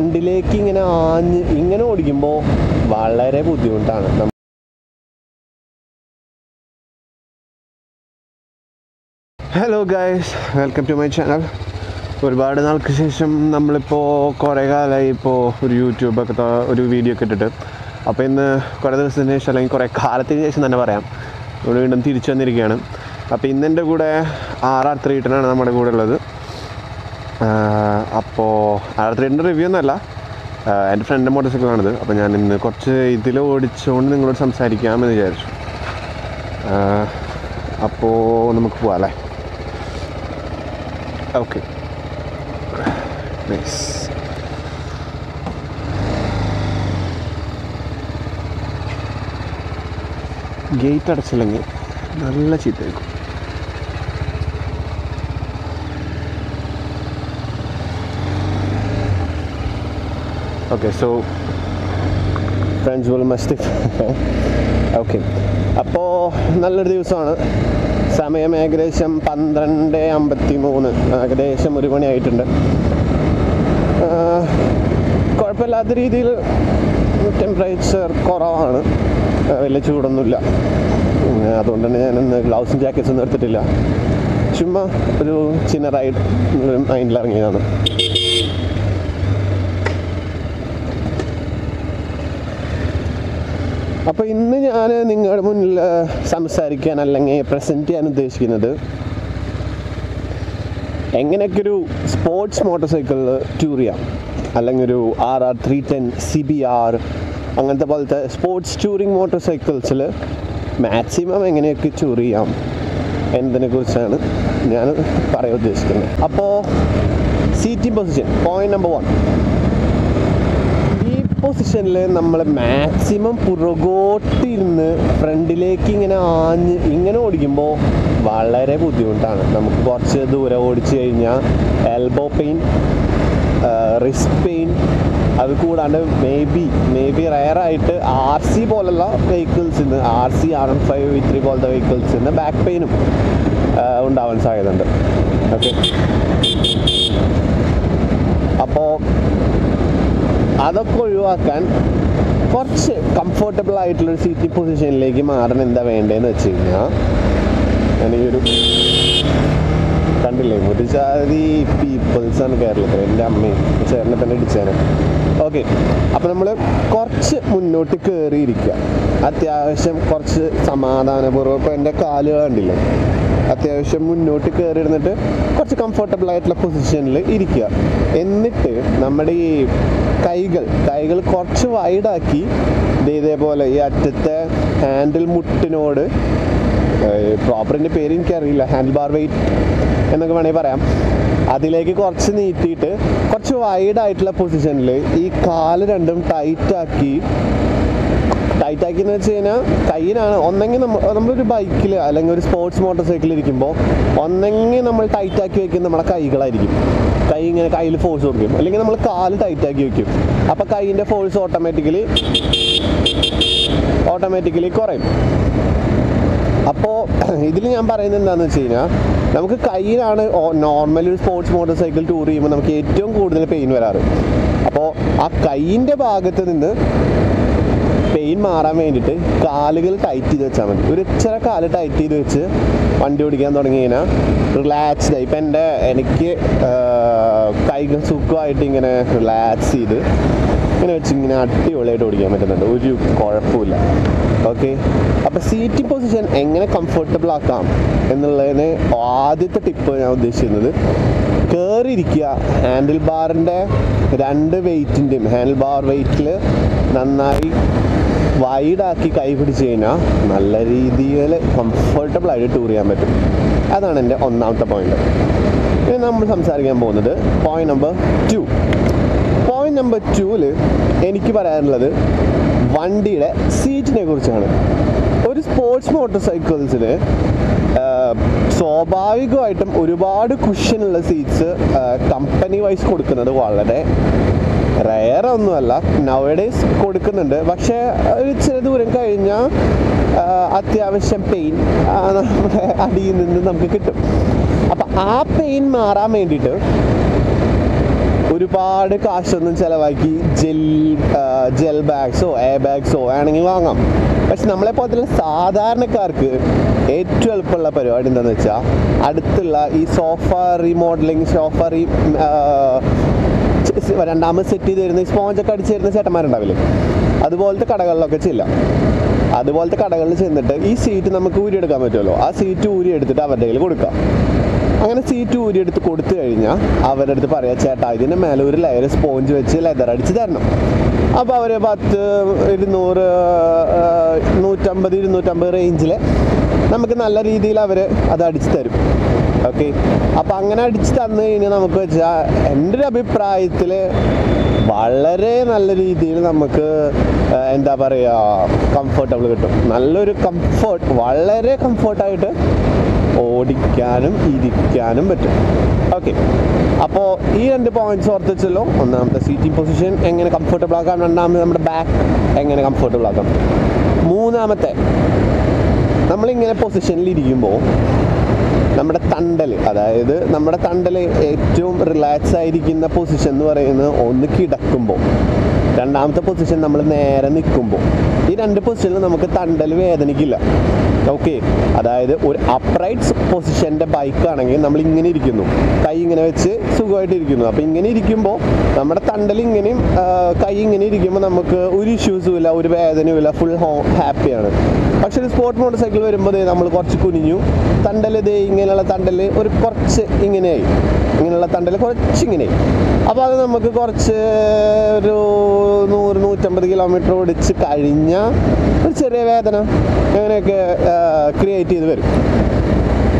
ഫ്രണ്ടിലേക്ക് ഇങ്ങനെ ആഞ്ഞ് ഇങ്ങനെ ഓടിക്കുമ്പോൾ വളരെ ബുദ്ധിമുട്ടാണ്. Hello guys welcome to my channel ഒരുപാട് നാൾക്ക് ശേഷം നമ്മളിപ്പോൾ കുറേ കാലമായി ഇപ്പോൾ ഒരു യൂട്യൂബൊക്കെ ഒരു വീഡിയോ ഒക്കെ ഇട്ടിട്ട്. അപ്പോൾ ഇന്ന് കുറേ ദിവസത്തിന് ശേഷം അല്ലെങ്കിൽ കുറേ കാലത്തിന് ശേഷം തന്നെ പറയാം. നമ്മൾ വീണ്ടും തിരിച്ചു വന്നിരിക്കുകയാണ്. അപ്പോൾ ഇന്ന് എന്റെ കൂടെ ആർ ആർ ത്രീ ഇട്ടനാണ് നമ്മുടെ കൂടെ ഉള്ളത്. അപ്പോൾ ത്രീ റിവ്യൂ ഒന്നുമല്ല. എന്റെ ഫ്രണ്ട് മോട്ടോർ സൈക്കിളാണിത് അപ്പോൾ ഞാൻ ഇന്ന് കുറച്ച് ഇതിൽ ഓടിച്ചുകൊണ്ട് നിങ്ങളോട് സംസാരിക്കാമെന്ന് വിചാരിച്ചു. അപ്പോൾ നമുക്ക് പോവാം അല്ലേ? ഓക്കെ നൈസ് ഗേറ്റ് അടച്ചില്ലെങ്കിൽ നല്ല ചീത്തയായിരിക്കും. Okay so friends will must okay അപ്പോൾ നല്ലൊരു ദിവസമാണ്. സമയം ഏകദേശം പന്ത്രണ്ട് അമ്പത്തി മൂന്ന് ഏകദേശം ഒരു മണിയായിട്ടുണ്ട്. കുഴപ്പമില്ലാത്ത രീതിയിൽ ടെമ്പറേച്ചർ കുറവാണ്. വലിയ ചൂടൊന്നുമില്ല. അതുകൊണ്ട് തന്നെ ഞാൻ ഇന്ന് ഗ്ലൗസും ജാക്കറ്റ്സ് ഒന്നും എടുത്തിട്ടില്ല. ചുമ്മാ ഒരു ചിന്നറായിട്ട് റൈഡ് അപ്പോൾ ഇന്ന് ഞാൻ നിങ്ങളുടെ മുന്നിൽ സംസാരിക്കാൻ അല്ലെങ്കിൽ പ്രസന്റ് ചെയ്യാൻ ഉദ്ദേശിക്കുന്നത് എങ്ങനെയൊക്കെ ഒരു സ്പോർട്സ് മോട്ടോർ സൈക്കിളിൽ ടൂർ ചെയ്യാം. അല്ലെങ്കിൽ ഒരു R R three ten C B R അങ്ങനത്തെ പോലത്തെ സ്പോർട്സ് ടൂറിങ് മോട്ടോർ സൈക്കിൾസിൽ മാക്സിമം എങ്ങനെയൊക്കെ ടൂർ ചെയ്യാം എന്നതിനെ കുറിച്ചാണ് ഞാൻ പറയാൻ ഉദ്ദേശിക്കുന്നത്. അപ്പോൾ seating position point number one പൊസിഷനിൽ നമ്മൾ മാക്സിമം പുറകോട്ടിരുന്ന് ഫ്രണ്ടിലേക്ക് ഇങ്ങനെ ആഞ്ഞ് ഇങ്ങനെ ഓടിക്കുമ്പോൾ വളരെ ബുദ്ധിമുട്ടാണ്. നമുക്ക് കുറച്ച് ദൂരം ഓടിച്ചു കഴിഞ്ഞാൽ എൽബോ പെയിൻ റിസ്റ്റ് പെയിൻ അത് കൂടാണ്ട് മേ ബി മേ ബി റയറായിട്ട് ആർ സി പോലുള്ള വെഹിക്കിൾസിന് R C R M five V three പോലത്തെ വെഹിക്കിൾസിന് ബാക്ക് പെയിനും ഉണ്ടാവാൻ സാധ്യതയുണ്ട്. ഓക്കെ അപ്പോൾ അതൊക്കെ ഒഴിവാക്കാൻ കുറച്ച് കംഫർട്ടബിൾ ആയിട്ടുള്ളൊരു സീറ്റിംഗ് പൊസിഷനിലേക്ക് മാറാൻ എന്താ വേണ്ടതെന്ന് വെച്ച് കഴിഞ്ഞാൽ ഞാൻ ഈ ഒരു കണ്ടില്ലേ ഒരു പീപ്പിൾസ് ആണ് കേരളത്തിൽ എന്റെ അമ്മയും ചേട്ടനെ തന്നെ ഇടിച്ചേനെ. ഓക്കെ അപ്പോൾ നമ്മൾ കുറച്ച് മുന്നോട്ട് കയറിയിരിക്കുക അത്യാവശ്യം കുറച്ച് സമാധാനപൂർവം ഇപ്പോൾ എന്റെ കാലുകൾ കണ്ടില്ലേ? അത്യാവശ്യം മുന്നോട്ട് കയറി ഇരുന്നിട്ട് കുറച്ച് കംഫർട്ടബിൾ ആയിട്ടുള്ള പൊസിഷനിൽ ഇരിക്കുക. എന്നിട്ട് നമ്മുടെ ഈ കൈകൾ കൈകൾ കുറച്ച് വൈഡാക്കി ഇതേപോലെ ഈ അറ്റത്തെ ഹാൻഡിൽ മുട്ടിനോട് പ്രോപ്പറിന്റെ പേര് എനിക്കറിയില്ല ഹാൻഡിൽ ബാർ വെയിറ്റ് എന്നൊക്കെ വേണമെങ്കിൽ പറയാം. അതിലേക്ക് കുറച്ച് നീട്ടിയിട്ട് കുറച്ച് വൈഡായിട്ടുള്ള പൊസിഷനിൽ ഈ കാൽ രണ്ടും ടൈറ്റാക്കി ടൈറ്റാക്കി എന്ന് വെച്ച് കഴിഞ്ഞാൽ കയ്യിനാണ് ഒന്നെങ്കിൽ നമ്മൾ നമ്മളൊരു ബൈക്കിൽ അല്ലെങ്കിൽ ഒരു സ്പോർട്സ് മോട്ടോർ സൈക്കിൾ ഇരിക്കുമ്പോൾ ഒന്നെങ്കിൽ നമ്മൾ ടൈറ്റ് ആക്കി വെക്കുന്നത് നമ്മുടെ കൈകളായിരിക്കും. കൈ ഇങ്ങനെ കയ്യിൽ ഫോഴ്സ് കൊടുക്കും. അല്ലെങ്കിൽ നമ്മൾ കാൽ ടൈറ്റാക്കി വെക്കും. അപ്പോൾ കൈയിന്റെ ഫോഴ്സ് ഓട്ടോമാറ്റിക്കലി ഓട്ടോമാറ്റിക്കലി കുറയും. അപ്പോൾ ഇതിൽ ഞാൻ പറയുന്നത് എന്താണെന്ന് വെച്ച് കഴിഞ്ഞാൽ നമുക്ക് കയ്യിലാണ് നോർമൽ ഒരു സ്പോർട്സ് മോട്ടോർ സൈക്കിൾ ടൂർ ചെയ്യുമ്പോൾ നമുക്ക് ഏറ്റവും കൂടുതൽ പെയിൻ വരാറ്. അപ്പോൾ ആ കൈയിന്റെ ഭാഗത്ത് നിന്ന് പെയിൻ മാറാൻ വേണ്ടിയിട്ട് കാലുകൾ ടൈറ്റ് ചെയ്ത് വെച്ചാൽ മതി. ഒരു ഇച്ചിര കാൽ ടൈറ്റ് ചെയ്ത് വെച്ച് വണ്ടി ഓടിക്കാൻ തുടങ്ങി കഴിഞ്ഞാൽ റിലാക്സ്ഡ് ഇപ്പം എന്റെ എനിക്ക് കൈകൾ സുഖമായിട്ട് ഇങ്ങനെ റിലാക്സ് ചെയ്ത് ഇങ്ങനെ വെച്ച് ഇങ്ങനെ അടിപൊളിയായിട്ട് ഓടിക്കാൻ പറ്റുന്നുണ്ട്. ഒരു കുഴപ്പമില്ല ഓക്കെ അപ്പോൾ സീറ്റിംഗ് പൊസിഷൻ എങ്ങനെ കംഫർട്ടബിൾ ആക്കാം എന്നുള്ളതിന് ആദ്യത്തെ ടിപ്പ് ഞാൻ ഉദ്ദേശിക്കുന്നത് കയറിയിരിക്കുക. ഹാൻഡിൽ ബാറിന്റെ രണ്ട് വെയിറ്റിന്റെയും ഹാൻഡിൽ ബാർ വെയിറ്റിൽ നന്നായി വൈഡാക്കി കൈ പിടിച്ച് കഴിഞ്ഞാൽ നല്ല രീതിയിൽ കംഫർട്ടബിളായിട്ട് ടൂർ ചെയ്യാൻ പറ്റും. അതാണ് എന്റെ ഒന്നാമത്തെ പോയിന്റ് ഇനി നമ്മൾ സംസാരിക്കാൻ പോകുന്നത് point number two point number ടൂവിൽ എനിക്ക് പറയാനുള്ളത് വണ്ടിയുടെ സീറ്റിനെ കുറിച്ചാണ്. ഒരു സ്പോർട്സ് മോട്ടോർ സൈക്കിൾസിന് സ്വാഭാവികമായിട്ടും ഒരുപാട് കുഷ്യനുള്ള സീറ്റ്സ് കമ്പനി വൈസ് കൊടുക്കുന്നത് വളരെ റയർ ഒന്നുമല്ല. നവഡേസ് കൊടുക്കുന്നുണ്ട്. പക്ഷേ ഒരു ചെറിയ ദൂരം കഴിഞ്ഞാൽ അത്യാവശ്യം പെയിൻ നമ്മുടെ അടിയിൽ നിന്ന് നമുക്ക് കിട്ടും. അപ്പം ആ പെയിൻ മാറാൻ വേണ്ടിയിട്ട് ഒരുപാട് കാശൊന്നും ചിലവാക്കി ജെൽ ജെൽ ബാഗ്സോ എയർ ബാഗ്സോ വേണമെങ്കിൽ വാങ്ങാം. പക്ഷെ നമ്മളെ പോലത്തെ സാധാരണക്കാർക്ക് ഏറ്റവും എളുപ്പമുള്ള പരിപാടി എന്താണെന്ന് വെച്ചാൽ അടുത്തുള്ള ഈ സോഫ റീമോഡലിംഗ് സോഫ റീ രണ്ടാമത് സെറ്റ് ചെയ്ത് തരുന്ന സ്പോഞ്ചൊക്കെ അടിച്ച് തരുന്ന ചേട്ടന്മാരുണ്ടാവില്ലേ? അതുപോലത്തെ കടകളിലൊക്കെ ചെല്ലാം അതുപോലത്തെ കടകളിൽ ചെന്നിട്ട് ഈ സീറ്റ് നമുക്ക് ഊരി എടുക്കാൻ പറ്റുമല്ലോ. ആ സീറ്റ് ഊരി എടുത്തിട്ട് അവരുടെ കയ്യിൽ കൊടുക്കാം. അങ്ങനെ സീറ്റ് ഊരി എടുത്ത് കൊടുത്തു കഴിഞ്ഞാൽ അവരുടെ അടുത്ത് പറയാം ചേട്ടാ ഇതിന്റെ മേലെ ഒരു ലെയർ സ്പോഞ്ച് വെച്ച് ലെതർ അടിച്ച് തരണം. അപ്പോൾ അവർ പത്ത് ഇരുന്നൂറ് നൂറ്റമ്പത് ഇരുന്നൂറ്റമ്പത് റേഞ്ചിൽ നമുക്ക് നല്ല രീതിയിൽ അവർ അത് അടിച്ചു തരും. ഓക്കെ അപ്പം അങ്ങനെ അടിച്ചു തന്നു കഴിഞ്ഞാൽ നമുക്ക് വെച്ചാൽ എന്റെ ഒരു അഭിപ്രായത്തിൽ വളരെ നല്ല രീതിയിൽ നമുക്ക് എന്താ പറയുക കംഫർട്ടബിൾ കിട്ടും. നല്ലൊരു കംഫർട്ട് വളരെ കംഫർട്ടായിട്ട് ഓടിക്കാനും ഇരിക്കാനും പറ്റും. ഓക്കെ അപ്പോൾ ഈ രണ്ട് പോയിന്റ്സ് ഓർത്ത് വെച്ചല്ലോ ഒന്നാമത്തെ സീറ്റിംഗ് പൊസിഷൻ എങ്ങനെ കംഫർട്ടബിൾ ആക്കാം രണ്ടാമത് നമ്മുടെ ബാക്ക് എങ്ങനെ കംഫർട്ടബിൾ ആക്കാം. മൂന്നാമത്തെ നമ്മളിങ്ങനെ പൊസിഷനിൽ ഇരിക്കുമ്പോൾ നമ്മുടെ തണ്ടൽ അതായത് നമ്മുടെ തണ്ടൽ ഏറ്റവും റിലാക്സ് ആയിരിക്കുന്ന പൊസിഷൻ എന്ന് പറയുന്നത് ഒന്ന് കിടക്കുമ്പോൾ രണ്ടാമത്തെ പൊസിഷൻ നമ്മൾ നേരെ നിൽക്കുമ്പോൾ ഈ രണ്ട് പൊസിഷനിൽ നമുക്ക് തണ്ടൽ വേദനിക്കില്ല. ഓക്കെ അതായത് ഒരു അപ്രൈറ്റ് പൊസിഷന്റെ ബൈക്കാണെങ്കിൽ നമ്മൾ ഇങ്ങനെ ഇരിക്കുന്നു. കൈ ഇങ്ങനെ വെച്ച് സുഖമായിട്ട് ഇരിക്കുന്നു. അപ്പോൾ ഇങ്ങനെ ഇരിക്കുമ്പോൾ നമ്മുടെ തണ്ടൽ ഇങ്ങനെയും കൈ ഇങ്ങനെ ഇരിക്കുമ്പോൾ നമുക്ക് ഒരു ഇഷ്യൂസും ഇല്ല ഒരു വേദനയും ഇല്ല ഫുൾ ഹോ ഹാപ്പിയാണ് പക്ഷെ ഒരു സ്പോർട്ട് മോട്ടോർ സൈക്കിൾ വരുമ്പോൾ നമ്മൾ കുറച്ച് കുനിഞ്ഞു. തണ്ടൽ ഇതേ ഇങ്ങനെയുള്ള തണ്ടൽ ഒരു കുറച്ച് ഇങ്ങനെയായി. ഇങ്ങനെയുള്ള തണ്ടൽ കുറച്ചിങ്ങനെ. അപ്പോൾ അത് നമുക്ക് കുറച്ച് ഒരു നൂറ് നൂറ്റമ്പത് കിലോമീറ്റർ ഓടിച്ച് കഴിഞ്ഞാൽ ഒരു ചെറിയ വേദന അങ്ങനെയൊക്കെ ക്രിയേറ്റ് ചെയ്ത് വരും.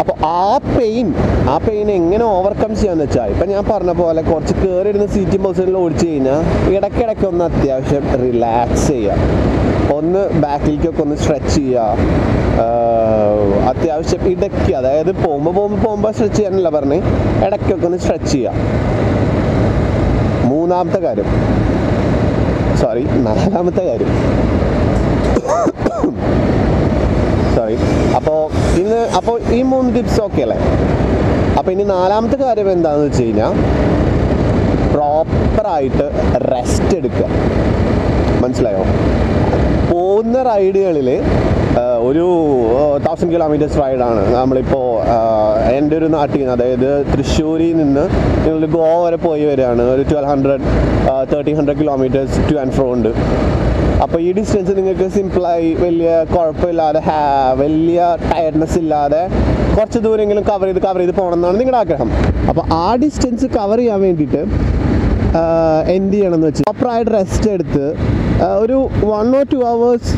അപ്പോൾ ആ പെയിൻ ആ പെയിൻ എങ്ങനെ ഓവർകം ചെയ്യാന്ന് വെച്ചാൽ ഇപ്പം ഞാൻ പറഞ്ഞ പോലെ കുറച്ച് കയറി ഇരുന്ന് സീറ്റിംഗ് പൊസിഷനിൽ ഓടിച്ചു കഴിഞ്ഞാൽ ഇടയ്ക്കിടയ്ക്ക് ഒന്ന് അത്യാവശ്യം റിലാക്സ് ചെയ്യുക. ഒന്ന് ബാക്കിലേക്കൊക്കെ ഒന്ന് സ്ട്രെച്ച് ചെയ്യുക. അത്യാവശ്യം ഇടയ്ക്ക് അതായത് പോകുമ്പോൾ പോകുമ്പോൾ പോകുമ്പോൾ സ്ട്രെച്ച് ചെയ്യാനല്ല പറഞ്ഞ് ഇടയ്ക്കൊക്കെ ഒന്ന് സ്ട്രെച്ച് ചെയ്യാം. മൂന്നാമത്തെ കാര്യം. സോറി നാലാമത്തെ കാര്യം. സോറി അപ്പോൾ ഇന്ന് അപ്പോൾ ഈ മൂന്ന് ടിപ്സ് ഓക്കെ അല്ലേ? അപ്പോൾ ഇനി നാലാമത്തെ കാര്യം എന്താണെന്ന് വെച്ച് കഴിഞ്ഞാൽ പ്രോപ്പറായിട്ട് റെസ്റ്റ് എടുക്കുക. മനസ്സിലായോ? പോകുന്ന റൈഡുകളിൽ ഒരു തൗസൻഡ് കിലോമീറ്റേഴ്സ് റൈഡാണ് നമ്മളിപ്പോൾ എന്റെ ഒരു നാട്ടിൽ നിന്ന് അതായത് തൃശ്ശൂരിൽ നിന്ന് നിങ്ങൾ ഗോവ വരെ പോയി വരികയാണ്. ഒരു twelve hundred thirteen hundred kilometres to and fro ഉണ്ട്. അപ്പോൾ ഈ ഡിസ്റ്റൻസ് നിങ്ങൾക്ക് സിമ്പിളായി വലിയ കുഴപ്പമില്ലാതെ വലിയ ടയർഡ്നെസ് ഇല്ലാതെ കുറച്ച് ദൂരെങ്കിലും കവർ ചെയ്ത് കവർ ചെയ്ത് പോകണം എന്നാണ് നിങ്ങളുടെ ആഗ്രഹം. അപ്പോൾ ആ ഡിസ്റ്റൻസ് കവർ ചെയ്യാൻ വേണ്ടിയിട്ട് എന്ത് ചെയ്യണമെന്ന് വെച്ചാൽ വെച്ച് പ്രോപ്പറായിട്ട് റെസ്റ്റ് എടുത്ത് ഒരു വൺ ഓർ ടു അവേഴ്സ്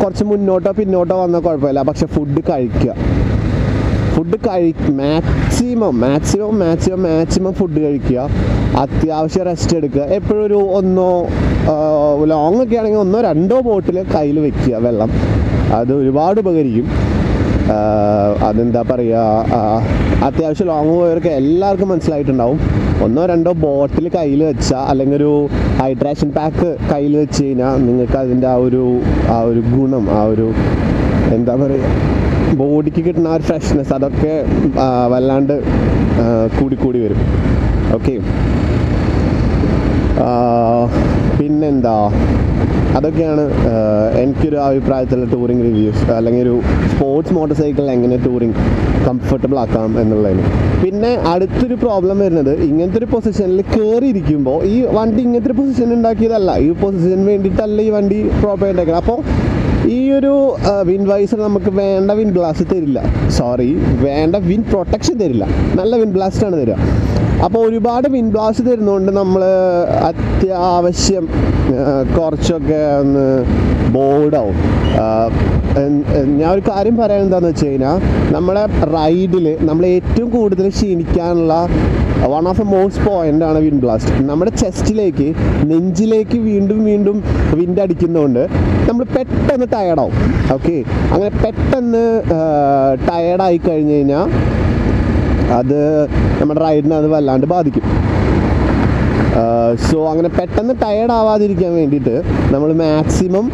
കുറച്ച് മുന്നോട്ടോ പിന്നോട്ടോ വന്നാൽ കുഴപ്പമില്ല. പക്ഷെ ഫുഡ് കഴിക്കുക ഫുഡ് കഴി maximum maximum maximum maximum food കഴിക്കുക അത്യാവശ്യം റെസ്റ്റ് എടുക്കുക എപ്പോഴും ഒരു ഒന്നോ ലോങ് ഒക്കെ ആണെങ്കിൽ ഒന്നോ രണ്ടോ ബോട്ടിൽ കയ്യിൽ വെക്കുക വെള്ളം. അത് ഒരുപാട് ഉപകരിക്കും. അതെന്താ പറയുക അത്യാവശ്യം ലോങ് പോയവർക്ക് എല്ലാവർക്കും മനസ്സിലായിട്ടുണ്ടാവും. ഒന്നോ രണ്ടോ ബോട്ടിൽ കയ്യിൽ വെച്ചാൽ അല്ലെങ്കിൽ ഒരു ഹൈഡ്രേഷൻ പാക്ക് കയ്യിൽ വെച്ച് കഴിഞ്ഞാൽ നിങ്ങൾക്ക് അതിന്റെ ആ ഒരു ആ ഒരു ഗുണം ആ ഒരു എന്താ പറയുക ബോഡിക്ക് കിട്ടുന്ന ആ ഒരു ഫ്രഷ്നെസ് അതൊക്കെ വല്ലാണ്ട് കൂടിക്കൂടി കൂടി കൂടി വരും. ഓക്കെ പിന്നെന്താ? അതൊക്കെയാണ് എനിക്കൊരു അഭിപ്രായത്തിലുള്ള ടൂറിങ് റിവ്യൂസ് അല്ലെങ്കിൽ ഒരു സ്പോർട്സ് മോട്ടോർ സൈക്കിൾ എങ്ങനെ ടൂറിങ് കംഫർട്ടബിൾ ആക്കാം എന്നുള്ളതിന് പിന്നെ അടുത്തൊരു പ്രോബ്ലം വരുന്നത് ഇങ്ങനത്തെ ഒരു പൊസിഷനിൽ കയറിയിരിക്കുമ്പോൾ ഈ വണ്ടി ഇങ്ങനത്തെ ഒരു പൊസിഷൻ ഉണ്ടാക്കിയതല്ല ഈ പൊസിഷന് വേണ്ടിയിട്ടല്ല ഈ വണ്ടി പ്രോപ്പർ ഉണ്ടാക്കുന്നത് അപ്പോൾ ഈ ഒരു വിൻ വൈസർ നമുക്ക് വേണ്ട വിൻ ബ്ലാസ്റ്റ് തരില്ല. സോറി വേണ്ട വിൻ പ്രൊട്ടക്ഷൻ തരില്ല. നല്ല വിൻ ബ്ലാസ്റ്റ് ആണ് തരിക. അപ്പോൾ ഒരുപാട് വിൻ ബ്ലാസ്റ്റ് തരുന്നതുകൊണ്ട് നമ്മൾ അത്യാവശ്യം കുറച്ചൊക്കെ ഒന്ന് ബോർഡാവും ഞാൻ ഒരു കാര്യം പറയാൻ എന്താണെന്ന് വെച്ച് കഴിഞ്ഞാൽ നമ്മളെ റൈഡിൽ നമ്മൾ ഏറ്റവും കൂടുതൽ ക്ഷീണിക്കാനുള്ള one of a most point ആണ് വിൻഡ് ബ്ലാസ്റ്റ് നമ്മുടെ ചെസ്റ്റിലേക്ക് നെഞ്ചിലേക്ക് വീണ്ടും വീണ്ടും വിൻഡ് അടിക്കുന്നതുകൊണ്ട് നമ്മൾ പെട്ടെന്ന് ടയർഡാവും ഓക്കെ അങ്ങനെ പെട്ടെന്ന് ടയർഡായി കഴിഞ്ഞ് കഴിഞ്ഞാൽ അത് നമ്മുടെ റൈഡിനെ അത് വല്ലാണ്ട് ബാധിക്കും. സോ അങ്ങനെ പെട്ടെന്ന് ടയേർഡ് ആവാതിരിക്കാൻ വേണ്ടിയിട്ട് നമ്മൾ മാക്സിമം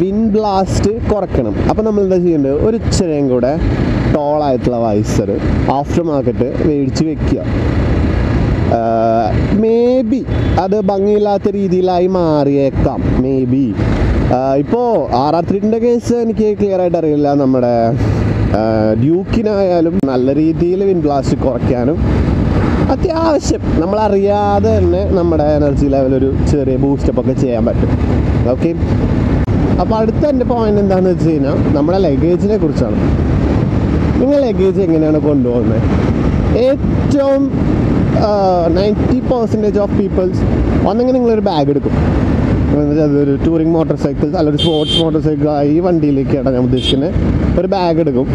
വിൻഡ് ബ്ലാസ്റ്റ് കുറയ്ക്കണം. അപ്പം നമ്മൾ എന്താ ചെയ്യേണ്ടത്? ഒരു ഇച്ചിരിയും കൂടെ ടോളായിട്ടുള്ള വൈസർ ആഫ്റ്റർ മാർക്കറ്റ് മേടിച്ച് വെക്കുക. മേ ബി അത് ഭംഗിയില്ലാത്ത രീതിയിലായി മാറിയേക്കാം. മേ ബി ഇപ്പോൾ ആർ ആർ ത്രീന്റെ കേസ് എനിക്ക് ക്ലിയർ ആയിട്ട് അറിയില്ല. നമ്മുടെ ഡ്യൂക്കിനായാലും നല്ല രീതിയിൽ വിൻ ബ്ലാസ്റ്റ് കുറയ്ക്കാനും അത്യാവശ്യം നമ്മളറിയാതെ തന്നെ നമ്മുടെ എനർജി ലെവൽ ഒരു ചെറിയ ബൂസ്റ്റപ്പ് ഒക്കെ ചെയ്യാൻ പറ്റും. ഓക്കെ അപ്പോൾ അടുത്ത എന്റെ പോയിന്റ് എന്താണെന്ന് വെച്ച് കഴിഞ്ഞാൽ നമ്മുടെ ലഗേജിനെ കുറിച്ചാണ്. നിങ്ങൾ ലഗേജ് എങ്ങനെയാണ് കൊണ്ടുപോകുന്നത് ഏറ്റവും നയന്റി പെർസെന്റേജ് ഓഫ് പീപ്പിൾസ് ഒന്നെങ്കിൽ നിങ്ങളൊരു ബാഗ് എടുക്കും. അതൊരു ടൂറിങ് മോട്ടോർ സൈക്കിൾ ഒരു സ്പോർട്സ് മോട്ടോർ സൈക്കിൾ ഈ വണ്ടിയിലേക്കാണ് ഞാൻ ഉദ്ദേശിക്കുന്നത് ഒരു ബാഗ് എടുക്കും.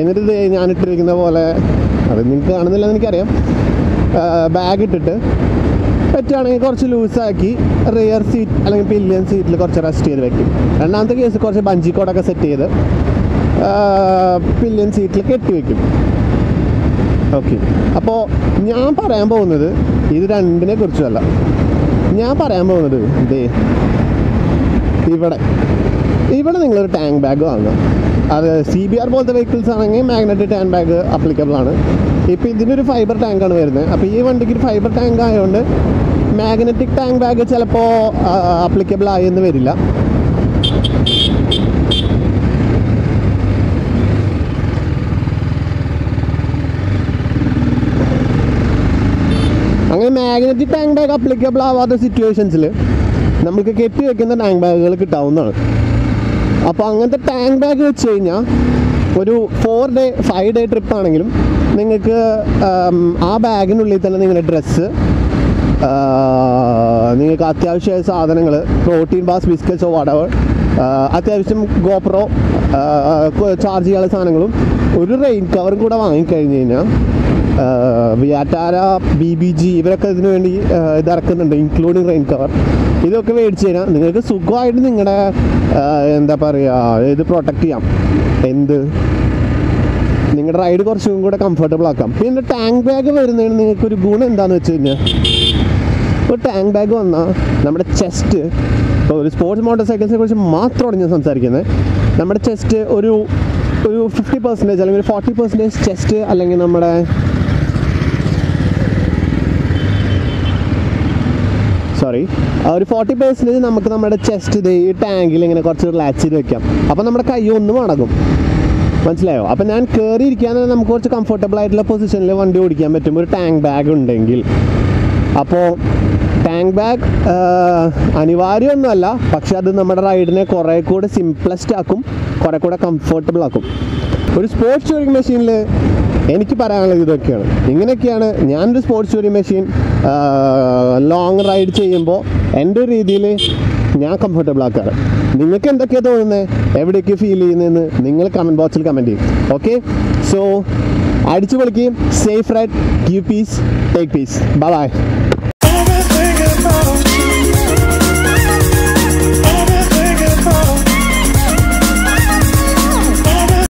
എന്നിട്ട് ഇത് ഞാനിട്ടിരിക്കുന്ന പോലെ അത് നിങ്ങൾക്ക് കാണുന്നില്ലെന്ന് എനിക്കറിയാം. ബാഗ് ഇട്ടിട്ട് പറ്റുകയാണെങ്കിൽ കുറച്ച് ലൂസാക്കി റിയർ സീറ്റ് അല്ലെങ്കിൽ പില്ലിയൻ സീറ്റിൽ കുറച്ച് റെസ്റ്റ് ചെയ്ത് വെക്കും. രണ്ടാമത്തെ കേസ് കുറച്ച് ബഞ്ചി കോഡൊക്കെ സെറ്റ് ചെയ്ത് പില്ലിയൻ സീറ്റിൽ കെട്ടി വെക്കും. ഓക്കെ അപ്പോൾ ഞാൻ പറയാൻ പോകുന്നത് ഇത് രണ്ടിനെ കുറിച്ചല്ല ഞാൻ പറയാൻ പോകുന്നത് ഇതേ ഇവിടെ ഇവിടെ നിങ്ങളൊരു ടാങ്ക് ബാഗ് വാങ്ങുക. അത് സി ബി ആർ പോലത്തെ വെഹിക്കിൾസ് ആണെങ്കിൽ മാഗ്നറ്റിക് ടാങ്ക് ബാഗ് അപ്ലിക്കബിൾ ആണ്. ഇപ്പോൾ ഇതിനൊരു ഫൈബർ ടാങ്കാണ് വരുന്നത്. അപ്പോൾ ഈ വണ്ടിക്ക് ഒരു ഫൈബർ ടാങ്ക് ആയതുകൊണ്ട് മാഗ്നറ്റിക് ടാങ്ക് ബാഗ് ചിലപ്പോൾ അപ്ലിക്കബിൾ ആയെന്ന് വരില്ല. മാഗ്നറ്റിക് ടാങ്ക് ബാഗ് അപ്ലിക്കബിൾ ആവാത്ത സിറ്റുവേഷൻസിൽ നമുക്ക് കെട്ടി വെക്കുന്ന ടാങ്ക് ബാഗുകൾ കിട്ടാവുന്നതാണ്. അപ്പോൾ അങ്ങനത്തെ ടാങ്ക് ബാഗ് വെച്ച് കഴിഞ്ഞാൽ ഒരു four day five day trip ആണെങ്കിലും നിങ്ങൾക്ക് ആ ബാഗിനുള്ളിൽ തന്നെ നിങ്ങളുടെ ഡ്രസ്സ് നിങ്ങൾക്ക് അത്യാവശ്യമായ സാധനങ്ങൾ പ്രോട്ടീൻ ബാസ് ബിസ്ക്കറ്റ്സോ വടവർ അത്യാവശ്യം ഗോപ്രോ ചാർജ് ചെയ്യാനുള്ള സാധനങ്ങളും ഒരു റെയിൻ കവറും കൂടെ വാങ്ങിക്കഴിഞ്ഞ് കഴിഞ്ഞാൽ വിയാറ്റാര ബി ബി ജി ഇവരൊക്കെ ഇതിനു വേണ്ടി ഇതിറക്കുന്നുണ്ട് ഇൻക്ലൂഡിങ് റെയിൻ കവർ ഇതൊക്കെ മേടിച്ച് കഴിഞ്ഞാൽ നിങ്ങൾക്ക് സുഖമായിട്ട് നിങ്ങളുടെ എന്താ പറയുക ഇത് പ്രൊട്ടക്റ്റ് ചെയ്യാം. എന്ത്? നിങ്ങളുടെ റൈഡ് കുറച്ചും കൂടെ കംഫർട്ടബിൾ ആക്കാം. പിന്നെ ടാങ്ക് ബാഗ് വരുന്നതിന് നിങ്ങൾക്ക് ഒരു ഗുണം എന്താണെന്ന് വെച്ച് കഴിഞ്ഞാൽ ഒരു ടാങ്ക് ബാഗ് വന്നാൽ നമ്മുടെ ചെസ്റ്റ് ഇപ്പോൾ ഒരു സ്പോർട്സ് മോട്ടോർ സൈക്കിൾസിനെ കുറിച്ച് മാത്രമാണ് ഞാൻ സംസാരിക്കുന്നത് നമ്മുടെ ചെസ്റ്റ് ഒരു ഒരു ഫിഫ്റ്റി പെർസെന്റേജ് അല്ലെങ്കിൽ ഫോർട്ടി പെർസെന്റേജ് ചെസ്റ്റ് അല്ലെങ്കിൽ നമ്മുടെ സോറി ഒരു ഫോർട്ടി പേഴ്സന്റേജ് നമുക്ക് നമ്മുടെ ചെസ്റ്റ് ഇത് ഈ ടാങ്കിൽ ഇങ്ങനെ കുറച്ച് റിലാക്സ് ചെയ്ത് വെക്കാം. അപ്പോൾ നമ്മുടെ കൈ ഒന്ന് മടങ്ങും മനസ്സിലായോ? അപ്പം ഞാൻ കയറി ഇരിക്കാൻ തന്നെ നമുക്ക് കുറച്ച് കംഫർട്ടബിൾ ആയിട്ടുള്ള പൊസിഷനിൽ വണ്ടി ഓടിക്കാൻ പറ്റും. ഒരു ടാങ്ക് ബാഗ് ഉണ്ടെങ്കിൽ. അപ്പോൾ ടാങ്ക് ബാഗ് അനിവാര്യമൊന്നുമല്ല. പക്ഷെ അത് നമ്മുടെ റൈഡിനെ കുറേ കൂടെ സിംപ്ലസ്റ്റ് ആക്കും കുറേ കൂടെ കംഫർട്ടബിൾ ആക്കും. ഒരു സ്പോർട്സ് ടൂറിംഗ് മെഷീനിൽ എനിക്ക് പറയാനുള്ളത് ഇതൊക്കെയാണ്. ഇങ്ങനെയൊക്കെയാണ് ഞാനൊരു sports touring machine long ride ചെയ്യുമ്പോൾ എന്റെ ഒരു രീതിയിൽ ഞാൻ കംഫർട്ടബിൾ ആക്കാറ്. നിങ്ങൾക്ക് എന്തൊക്കെയാണ് തോന്നുന്നത് എവിടെയൊക്കെ ഫീൽ ചെയ്യുന്നതെന്ന് നിങ്ങൾ കമന്റ് ബോക്സിൽ കമന്റ് ചെയ്യും. ഓക്കെ സോ അടിച്ചു പൊളിക്കുകയും safe ride keep peace take peace bye